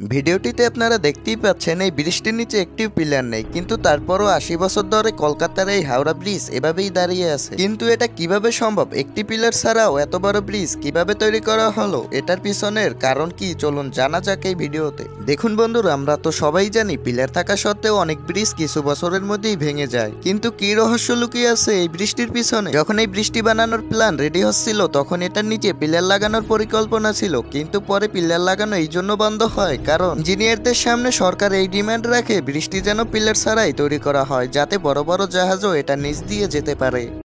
ভিডিওটিতে আপনারা দেখতেই পাচ্ছেন এই ব্রিজটির নিচে একটিও পিলার নেই, কিন্তু তারপরও আশি বছর ধরে কলকাতার এই হাওড়া ব্রিজ এভাবেই দাঁড়িয়ে আছে। কিন্তু এটা কীভাবে সম্ভব? একটি পিলার ছাড়াও এত বড় ব্রিজ কীভাবে তৈরি করা হলো? এটার পিছনের কারণ কি? চলুন জানা যাক এই ভিডিওতে। দেখুন বন্ধুরা, আমরা তো সবাই জানি পিলার থাকা সত্ত্বেও অনেক ব্রিজ কিছু বছরের মধ্যেই ভেঙে যায়। কিন্তু কি রহস্য লুকিয়ে আছে এই বৃষ্টির পিছনে? যখন এই বৃষ্টি বানানোর প্ল্যান রেডি হচ্ছিল, তখন এটার নিচে পিলার লাগানোর পরিকল্পনা ছিল। কিন্তু পরে পিলার লাগানো এই জন্য বন্ধ হয় কারণ ইঞ্জিনিয়ারদের সামনে সরকার এই ডিমান্ড রাখে বৃষ্টি যেন পিলার ছাড়াই তৈরি করা হয়, যাতে বড় বড় জাহাজও এটা নিচ দিয়ে যেতে পারে।